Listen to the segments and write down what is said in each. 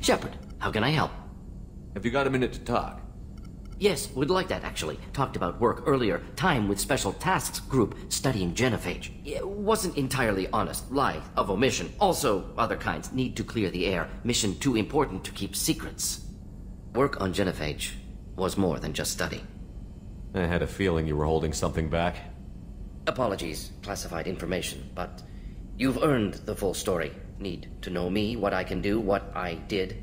Shepard, how can I help? Have you got a minute to talk? Yes, would like that actually. Talked about work earlier. Time with Special Tasks Group studying genophage. It wasn't entirely honest. Lie of omission. Also, other kinds need to clear the air. Mission too important to keep secrets. Work on genophage was more than just study. I had a feeling you were holding something back. Apologies, classified information, but you've earned the full story. Need to know me, what I can do, what I did.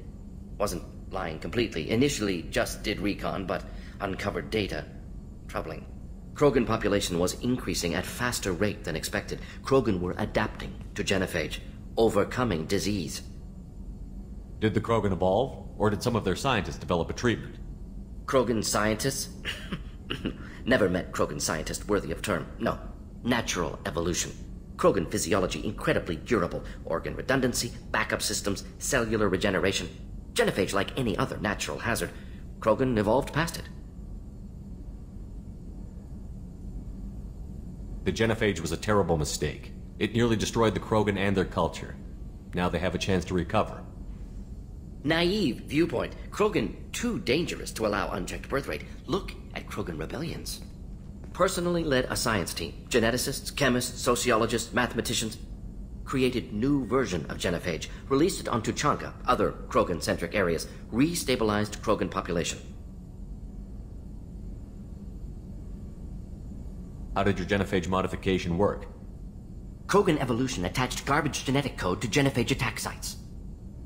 Wasn't lying completely. Initially just did recon, but uncovered data. Troubling. Krogan population was increasing at faster rate than expected. Krogan were adapting to genophage, overcoming disease. Did the Krogan evolve, or did some of their scientists develop a treatment? Krogan scientists? Never met Krogan scientist worthy of term. No. Natural evolution. Krogan physiology incredibly durable. Organ redundancy, backup systems, cellular regeneration. Genophage like any other natural hazard. Krogan evolved past it. The genophage was a terrible mistake. It nearly destroyed the Krogan and their culture. Now they have a chance to recover. Naive viewpoint. Krogan too dangerous to allow unchecked birth rate. Look at Krogan rebellions. Personally led a science team. Geneticists, chemists, sociologists, mathematicians. Created new version of genophage. Released it on Tuchanka, other Krogan-centric areas. Restabilized Krogan population. How did your genophage modification work? Krogan evolution attached garbage genetic code to genophage attack sites.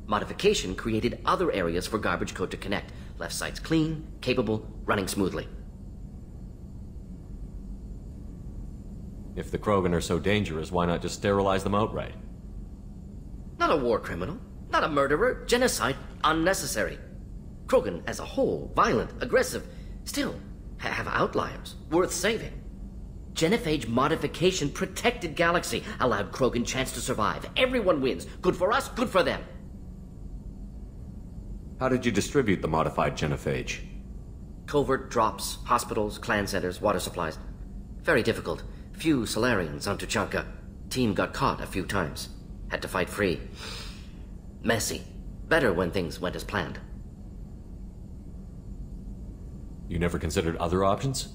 Modification created other areas for garbage code to connect. Left sites clean, capable, running smoothly. If the Krogan are so dangerous, why not just sterilize them outright? Not a war criminal, not a murderer, genocide, unnecessary. Krogan as a whole, violent, aggressive, still ha- have outliers, worth saving. Genophage modification protected Galaxy, allowed Krogan chance to survive. Everyone wins. Good for us, good for them. How did you distribute the modified genophage? Covert drops, hospitals, clan centers, water supplies. Very difficult. Few Salarians on Tuchanka. Team got caught a few times. Had to fight free. Messy. Better when things went as planned. You never considered other options?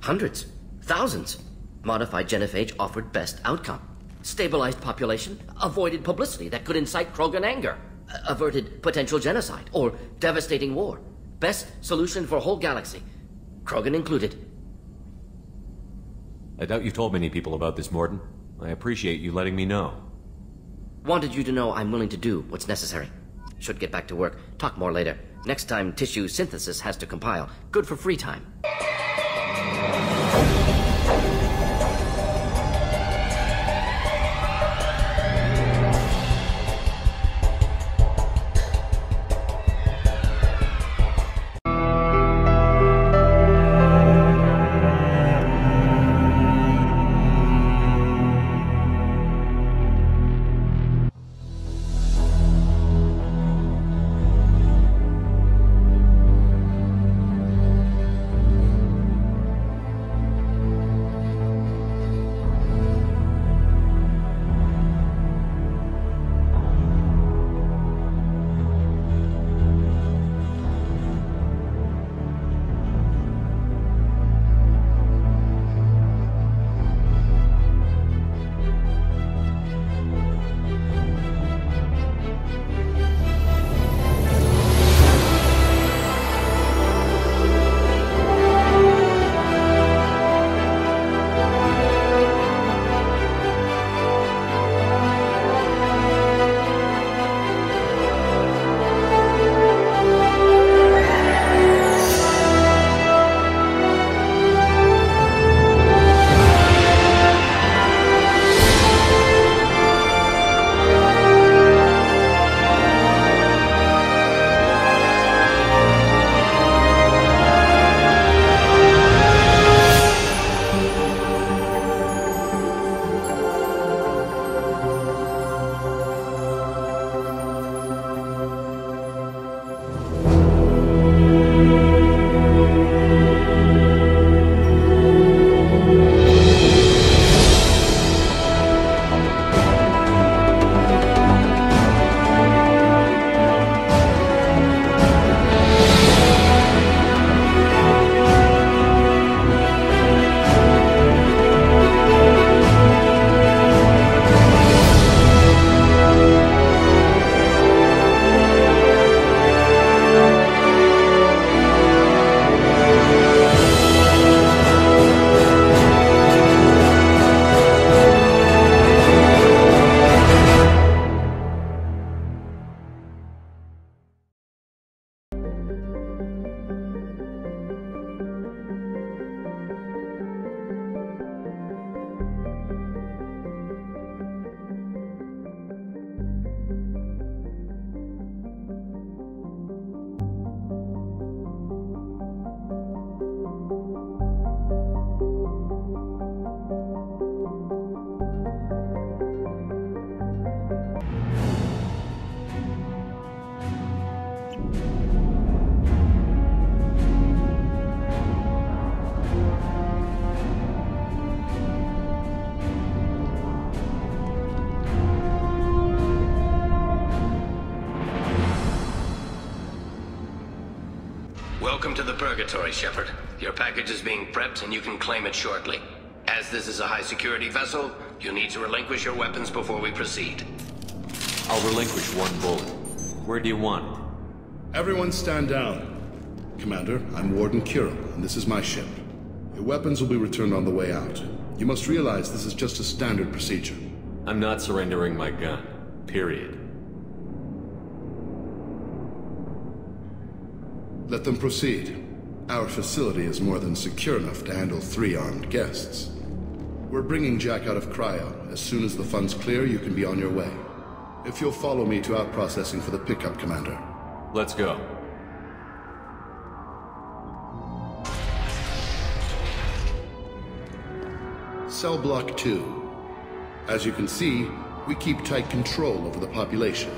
Hundreds. Thousands. Modified genophage offered best outcome. Stabilized population, avoided publicity that could incite Krogan anger, averted potential genocide or devastating war. Best solution for whole galaxy. Krogan included. I doubt you've told many people about this, Mordin. I appreciate you letting me know. Wanted you to know I'm willing to do what's necessary. Should get back to work. Talk more later. Next time tissue synthesis has to compile. Good for free time. Purgatory, Shepard. Your package is being prepped and you can claim it shortly. As this is a high-security vessel, you'll need to relinquish your weapons before we proceed. I'll relinquish one bullet. Where do you want it? Everyone stand down. Commander, I'm Warden Kuril, and this is my ship. Your weapons will be returned on the way out. You must realize this is just a standard procedure. I'm not surrendering my gun. Period. Let them proceed. Our facility is more than secure enough to handle three armed guests. We're bringing Jack out of cryo. As soon as the funds clear, you can be on your way. If you'll follow me to out processing for the pickup, Commander. Let's go. Cell Block 2. As you can see, we keep tight control over the population.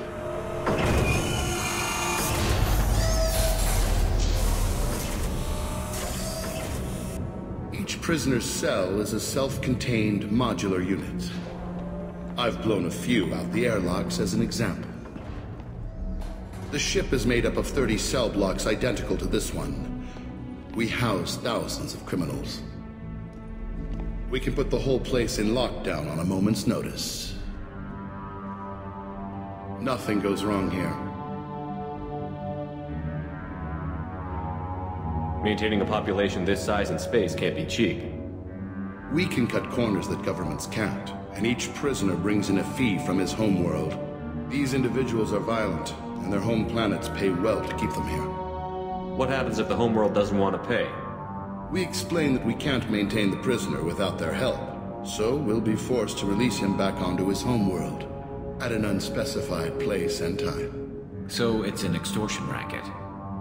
Prisoner's cell is a self-contained modular unit. I've blown a few out the airlocks as an example. The ship is made up of 30 cell blocks identical to this one. We house thousands of criminals. We can put the whole place in lockdown on a moment's notice. Nothing goes wrong here. Maintaining a population this size in space can't be cheap. We can cut corners that governments can't, and each prisoner brings in a fee from his homeworld. These individuals are violent, and their home planets pay well to keep them here. What happens if the homeworld doesn't want to pay? We explain that we can't maintain the prisoner without their help, so we'll be forced to release him back onto his homeworld, at an unspecified place and time. So it's an extortion racket.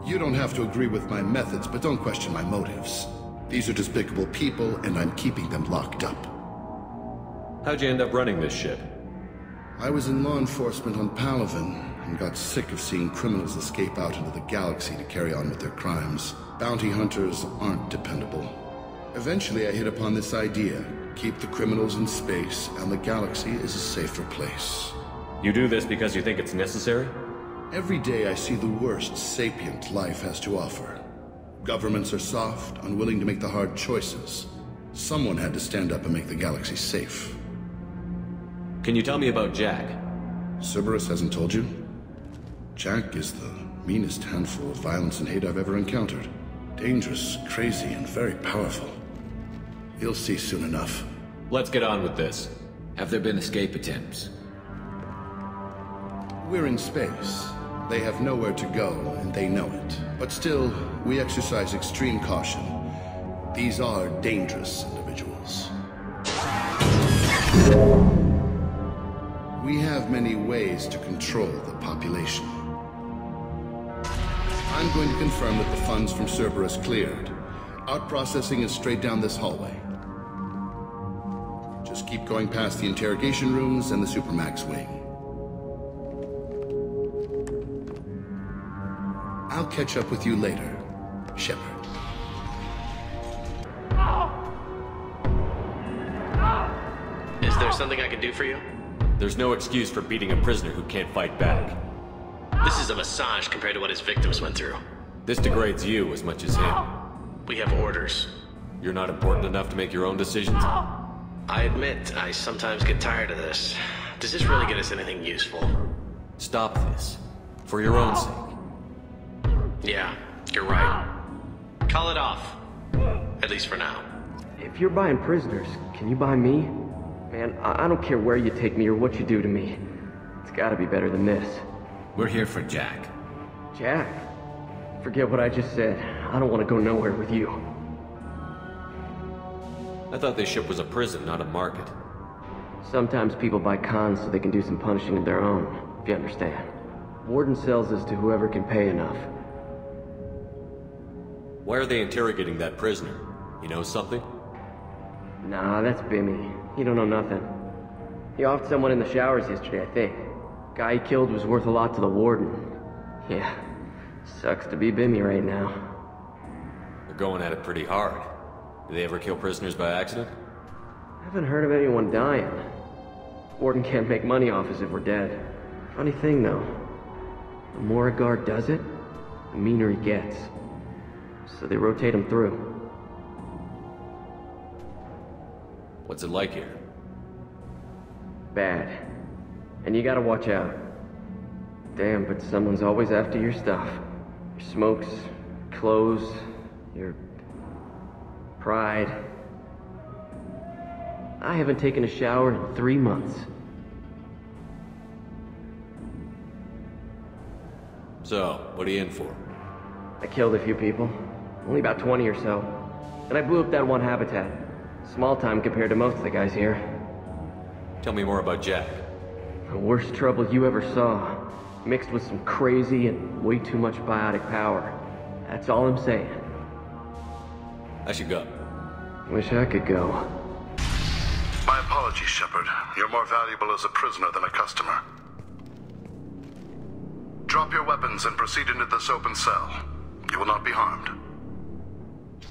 You don't have to agree with my methods, but don't question my motives. These are despicable people, and I'm keeping them locked up. How'd you end up running this ship? I was in law enforcement on Palaven, and got sick of seeing criminals escape out into the galaxy to carry on with their crimes. Bounty hunters aren't dependable. Eventually I hit upon this idea. Keep the criminals in space, and the galaxy is a safer place. You do this because you think it's necessary? Every day I see the worst sapient life has to offer. Governments are soft, unwilling to make the hard choices. Someone had to stand up and make the galaxy safe. Can you tell me about Jack? Cerberus hasn't told you? Jack is the meanest handful of violence and hate I've ever encountered. Dangerous, crazy, and very powerful. You'll see soon enough. Let's get on with this. Have there been escape attempts? We're in space. They have nowhere to go, and they know it. But still, we exercise extreme caution. These are dangerous individuals. We have many ways to control the population. I'm going to confirm that the funds from Cerberus cleared. Out processing is straight down this hallway. Just keep going past the interrogation rooms and the Supermax wing. I'll catch up with you later, Shepard. Is there something I can do for you? There's no excuse for beating a prisoner who can't fight back. This is a massage compared to what his victims went through. This degrades you as much as him. We have orders. You're not important enough to make your own decisions? I admit, I sometimes get tired of this. Does this really get us anything useful? Stop this. For your own sake. Yeah, you're right. Call it off. At least for now. If you're buying prisoners, can you buy me? Man, I, I don't care where you take me or what you do to me. It's gotta be better than this. We're here for Jack. Jack, forget what I just said. I don't want to go nowhere with you. I thought this ship was a prison, not a market. Sometimes people buy cons so they can do some punishing of their own, if you understand. Warden sells this to whoever can pay enough. Why are they interrogating that prisoner? You know something? Nah, that's Bimmy. He don't know nothing. He offed someone in the showers yesterday, I think. Guy he killed was worth a lot to the warden. Yeah, sucks to be Bimmy right now. They're going at it pretty hard. Do they ever kill prisoners by accident? I haven't heard of anyone dying. Warden can't make money off us if we're dead. Funny thing, though. The more a guard does it, the meaner he gets. So they rotate them through. What's it like here? Bad. And you gotta watch out. Damn, but someone's always after your stuff. Your smokes, clothes, your pride. I haven't taken a shower in three months. So, what are you in for? I killed a few people. Only about 20 or so. And I blew up that one habitat. Small time compared to most of the guys here. Tell me more about Jack. The worst trouble you ever saw. Mixed with some crazy and way too much biotic power. That's all I'm saying. I should go. Wish I could go. My apologies, Shepard. You're more valuable as a prisoner than a customer. Drop your weapons and proceed into this open cell. You will not be harmed.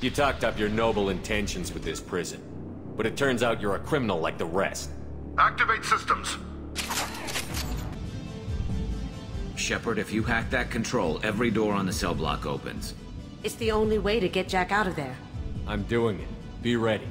You talked up your noble intentions with this prison. But it turns out you're a criminal like the rest. Activate systems. Shepard, if you hack that control, every door on the cell block opens. It's the only way to get Jack out of there. I'm doing it. Be ready.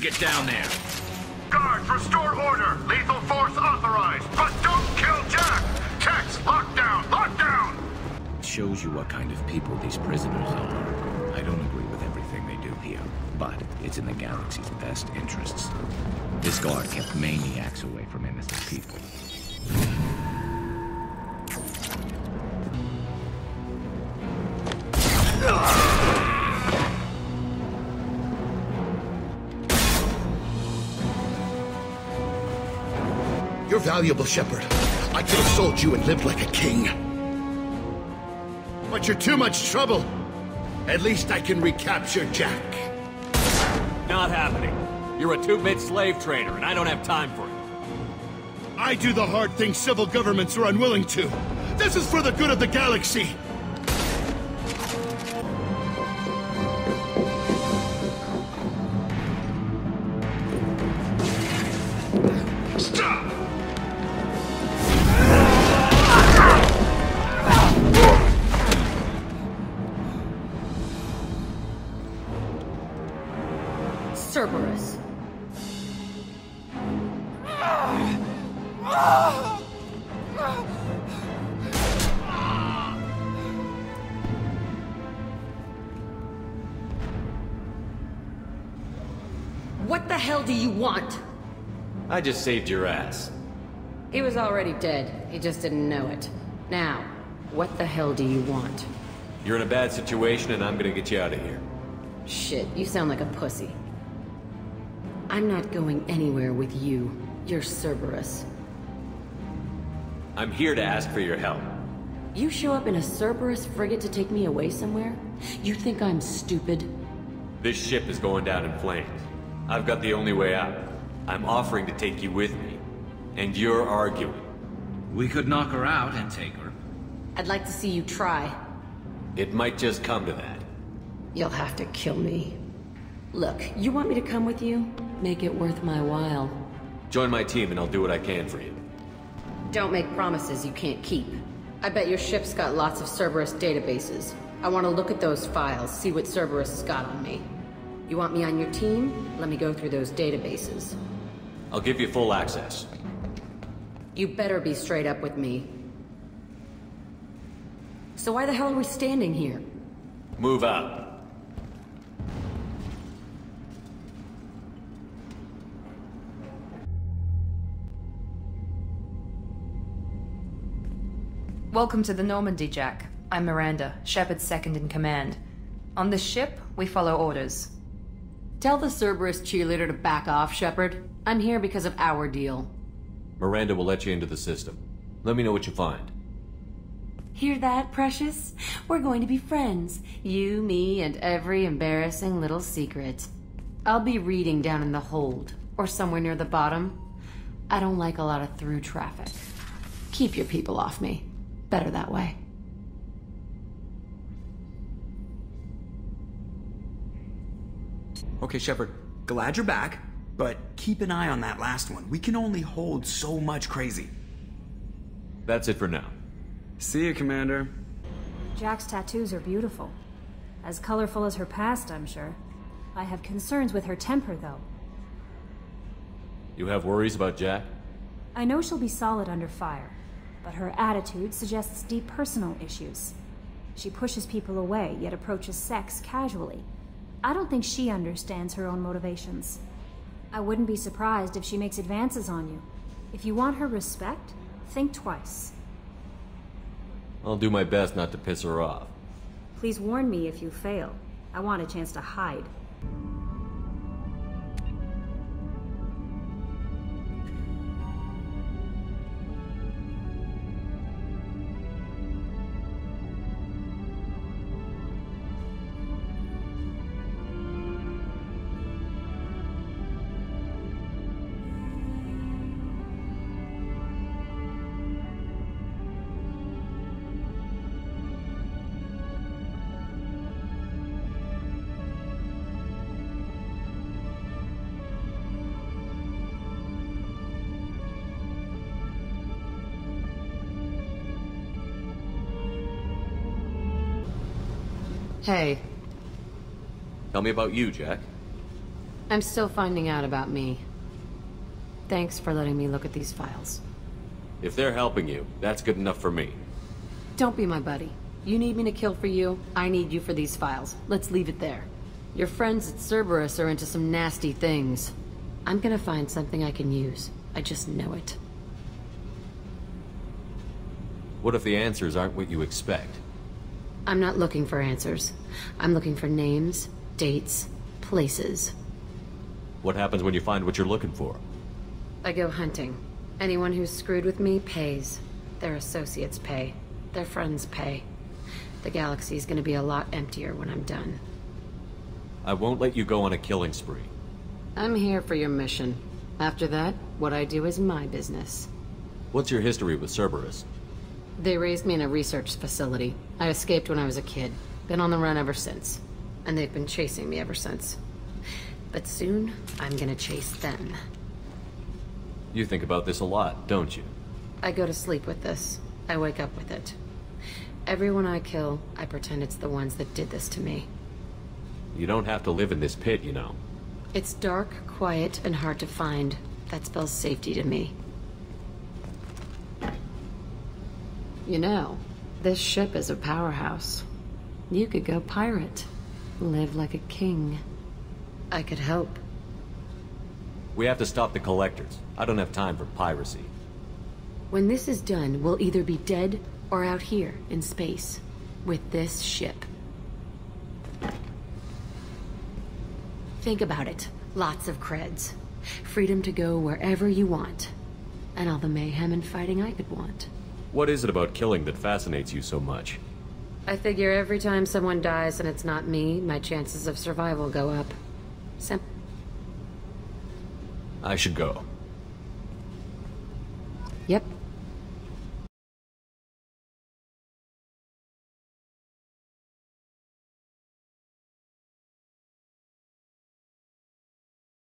Get down there. Guards, restore order. Lethal force authorized. But don't kill Jack. Tex, lock down. Lock. Shows you what kind of people these prisoners are. I don't agree with everything they do here, but it's in the galaxy's best interests. This guard kept maniacs away from innocent people. Valuable, Shepard. I could have sold you and lived like a king. But you're too much trouble. At least I can recapture Jack. Not happening. You're a two-bit slave trader, and I don't have time for it. I do the hard things civil governments are unwilling to. This is for the good of the galaxy. What the hell do you want? I just saved your ass. He was already dead. He just didn't know it. Now, what the hell do you want? You're in a bad situation, and I'm gonna get you out of here. Shit, you sound like a pussy. I'm not going anywhere with you. You're Cerberus. I'm here to ask for your help. You show up in a Cerberus frigate to take me away somewhere? You think I'm stupid? This ship is going down in flames. I've got the only way out. I'm offering to take you with me. And you're arguing. We could knock her out and take her. I'd like to see you try. It might just come to that. You'll have to kill me. Look, you want me to come with you? Make it worth my while. Join my team and I'll do what I can for you. Don't make promises you can't keep. I bet your ship's got lots of Cerberus databases. I want to look at those files, see what Cerberus has got on me. You want me on your team? Let me go through those databases. I'll give you full access. You better be straight up with me. So why the hell are we standing here? Move out. Welcome to the Normandy, Jack. I'm Miranda, Shepard's second in command. On this ship, we follow orders. Tell the Cerberus cheerleader to back off, Shepard. I'm here because of our deal. Miranda will let you into the system. Let me know what you find. Hear that, Precious? We're going to be friends. You, me, and every embarrassing little secret. I'll be reading down in the hold, or somewhere near the bottom. I don't like a lot of through traffic. Keep your people off me. Better that way. Okay, Shepard, glad you're back, but keep an eye on that last one. We can only hold so much crazy. That's it for now. See you, Commander. Jack's tattoos are beautiful. As colorful as her past, I'm sure. I have concerns with her temper, though. You have worries about Jack? I know she'll be solid under fire, but her attitude suggests deep personal issues. She pushes people away, yet approaches sex casually. I don't think she understands her own motivations. I wouldn't be surprised if she makes advances on you. If you want her respect, think twice. I'll do my best not to piss her off. Please warn me if you fail. I want a chance to hide. Hey, Tell me about you, Jack. I'm still finding out about me. Thanks for letting me look at these files. If they're helping you, that's good enough for me. Don't be my buddy. You need me to kill for you, I need you for these files. Let's leave it there. Your friends at Cerberus are into some nasty things. I'm gonna find something I can use. I just know it. What if the answers aren't what you expect? I'm not looking for answers. I'm looking for names, dates, places. What happens when you find what you're looking for? I go hunting. Anyone who's screwed with me pays. Their associates pay. Their friends pay. The galaxy's gonna be a lot emptier when I'm done. I won't let you go on a killing spree. I'm here for your mission. After that, what I do is my business. What's your history with Cerberus? They raised me in a research facility. I escaped when I was a kid. Been on the run ever since. And they've been chasing me ever since. But soon, I'm gonna chase them. You think about this a lot, don't you? I go to sleep with this. I wake up with it. Everyone I kill, I pretend it's the ones that did this to me. You don't have to live in this pit, you know. It's dark, quiet, and hard to find. That spells safety to me. You know, this ship is a powerhouse. You could go pirate. Live like a king. I could help. We have to stop the collectors. I don't have time for piracy. When this is done, we'll either be dead or out here in space. With this ship. Think about it. Lots of creds. Freedom to go wherever you want. And all the mayhem and fighting I could want. What is it about killing that fascinates you so much? I figure every time someone dies and it's not me, my chances of survival go up. Sim- I should go.